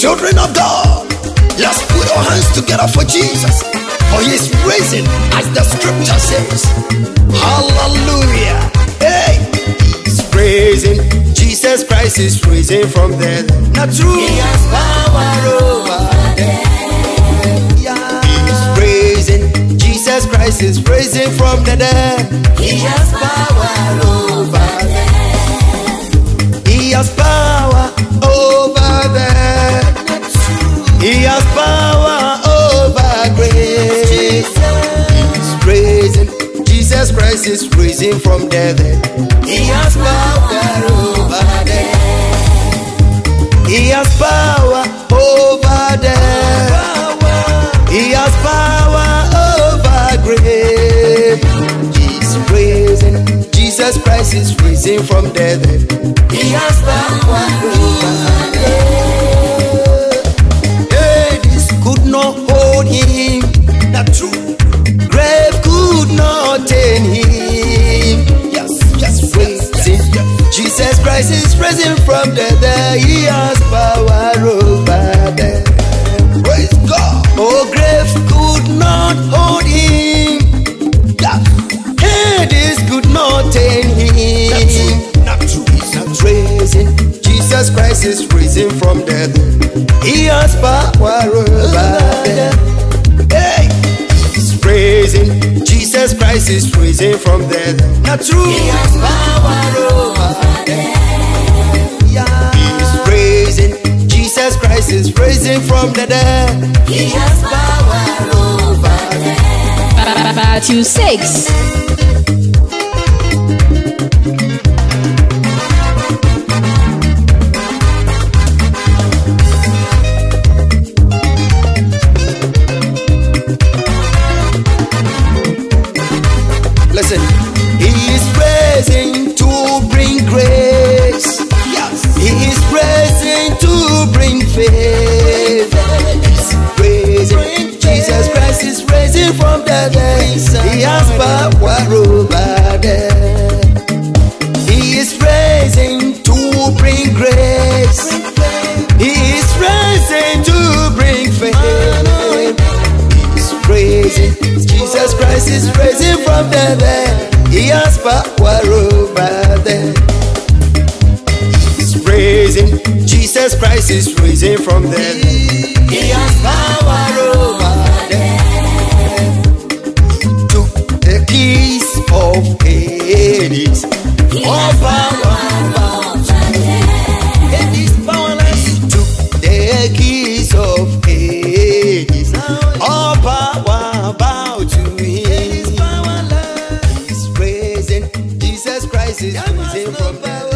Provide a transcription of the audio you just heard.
children of God, let's put our hands together for Jesus. For he is risen, as the scripture says. Hallelujah. Hey, he's risen. Jesus Christ is risen from dead. Not true. He has power over death. Yeah. He's risen. Jesus Christ is risen from the dead. He has power over death. Jesus risen from dead. He has power over death. He has power over death. He has power over grave. He's risen. Jesus Christ is risen from dead. He has power from the dead. He has power over death. Praise God. Oh, grave could not hold him. Yeah. This could not tame him. Not true. He's not risen. Jesus Christ is risen from dead. He has power over death. Hey, he's risen. Jesus Christ is risen from dead. Not true. He has power over risen from the dead. He has power over death. Matthew 6. Is from the dead. He has power over death. He is raising to bring grace. He is raising to bring faith. He's raising. Jesus Christ is raising from the dead. He has power over death. He's raising. Jesus Christ is raising from the dead. He has power promises. There must no